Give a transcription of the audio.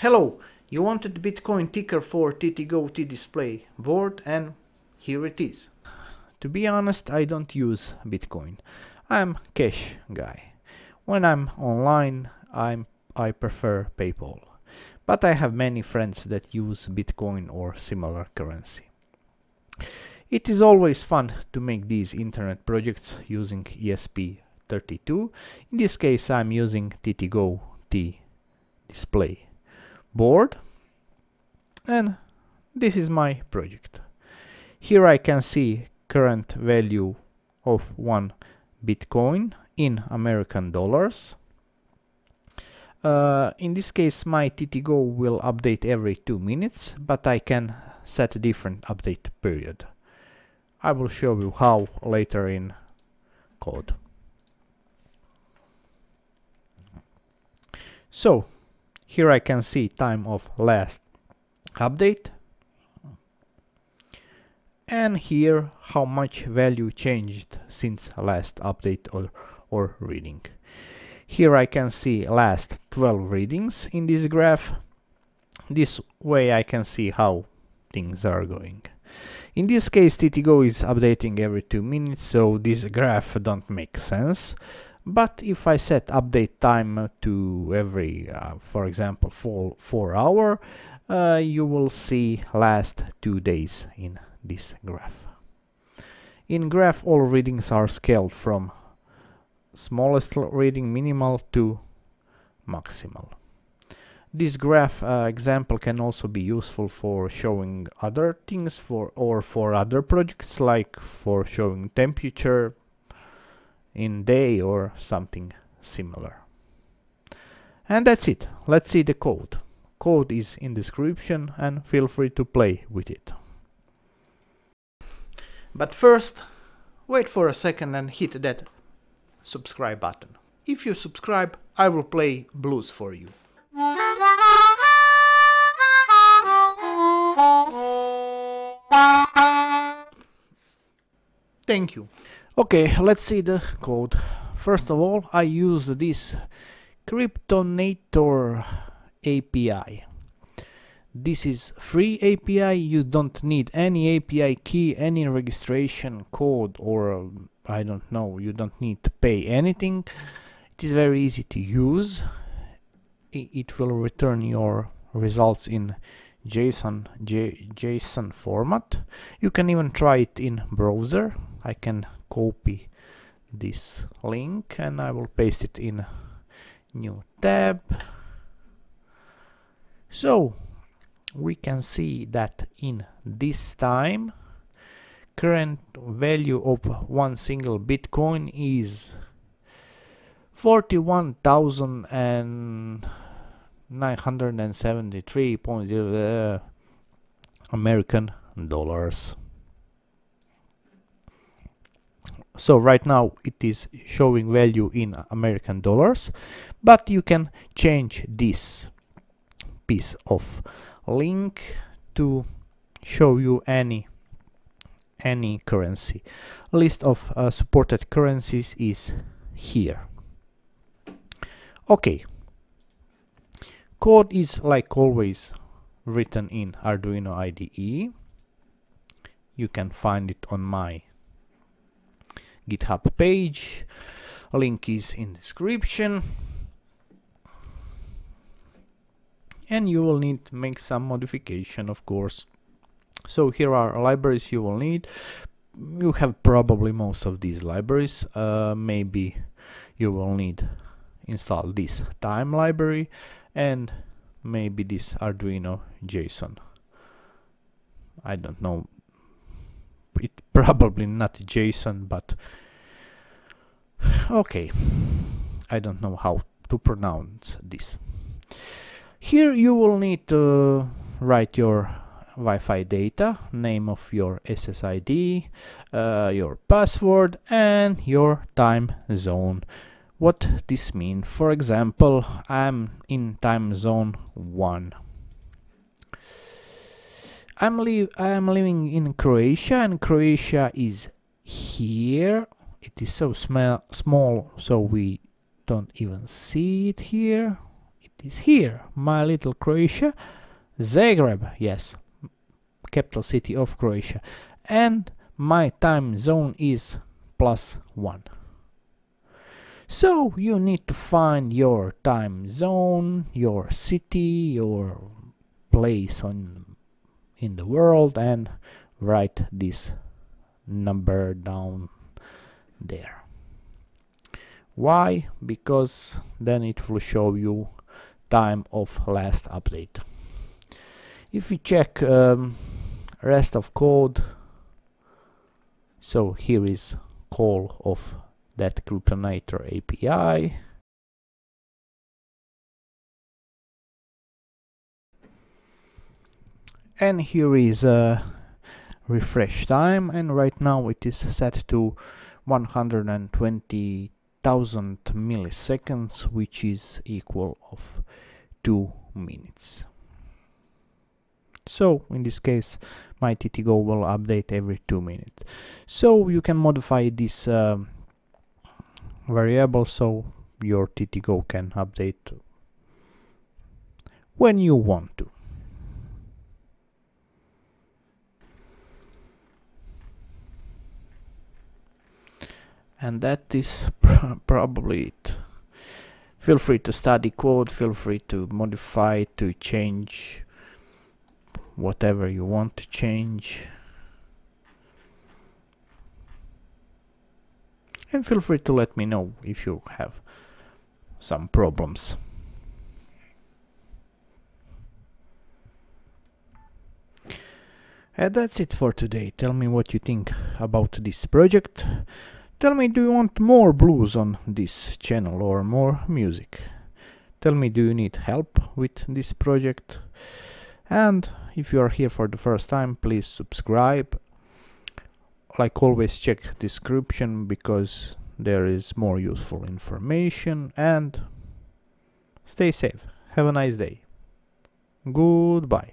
Hello, you wanted Bitcoin ticker for TTGO T-Display board and here it is. To be honest, I don't use Bitcoin. I'm cash guy. When I'm online, I'm I prefer PayPal. But I have many friends that use Bitcoin or similar currency. It is always fun to make these internet projects using ESP32. In this case I'm using TTGO T display board and this is my project. Here I can see current value of one Bitcoin in American dollars. Uh, in this case my TTGO will update every two minutes but I can set a different update period. I will show you how later in code. So here I can see time of last update and here how much value changed since last update or, or reading. Here I can see last 12 readings in this graph. This way I can see how things are going. In this case TTGO is updating every 2 minutes so this graph don't make sense but if I set update time to every uh, for example 4, four hour uh, you will see last 2 days in this graph. In graph all readings are scaled from smallest reading minimal to maximal. This graph uh, example can also be useful for showing other things for or for other projects like for showing temperature in day or something similar. And that's it. Let's see the code. Code is in description and feel free to play with it. But first, wait for a second and hit that subscribe button. If you subscribe, I will play blues for you. Thank you. Okay, let's see the code. First of all, I use this Cryptonator API. This is free API, you don't need any API key, any registration code or uh, I don't know, you don't need to pay anything. It is very easy to use. It will return your results in JSON, J, JSON format. You can even try it in browser. I can copy this link and I will paste it in new tab. So we can see that in this time current value of one single Bitcoin is 41,000 and 973.0 uh, American dollars. So right now it is showing value in American dollars, but you can change this piece of link to show you any any currency. List of uh, supported currencies is here. Okay, Code is like always written in Arduino IDE. You can find it on my GitHub page. Link is in description. And you will need to make some modification, of course. So here are libraries you will need. You have probably most of these libraries. Uh, maybe you will need install this time library and maybe this Arduino JSON. I don't know. It probably not JSON, but okay. I don't know how to pronounce this. Here you will need to write your Wi-Fi data, name of your SSID, uh, your password and your time zone. What this mean? For example, I'm in time zone 1. I'm, li I'm living in Croatia and Croatia is here. It is so small, small so we don't even see it here. It is here, my little Croatia, Zagreb, yes, capital city of Croatia, and my time zone is plus 1. So you need to find your time zone, your city, your place on in the world and write this number down there. Why? Because then it will show you time of last update. If we check um, rest of code, so here is call of that Cryptonator API. And here is a refresh time and right now it is set to 120,000 milliseconds which is equal of 2 minutes. So in this case my TTGo will update every 2 minutes. So you can modify this uh, variable so your TTGo can update when you want to. and that is pr probably it feel free to study code feel free to modify to change whatever you want to change and feel free to let me know if you have some problems and that's it for today tell me what you think about this project Tell me, do you want more blues on this channel or more music? Tell me, do you need help with this project? And if you are here for the first time, please subscribe. Like always, check description because there is more useful information and stay safe. Have a nice day. Goodbye.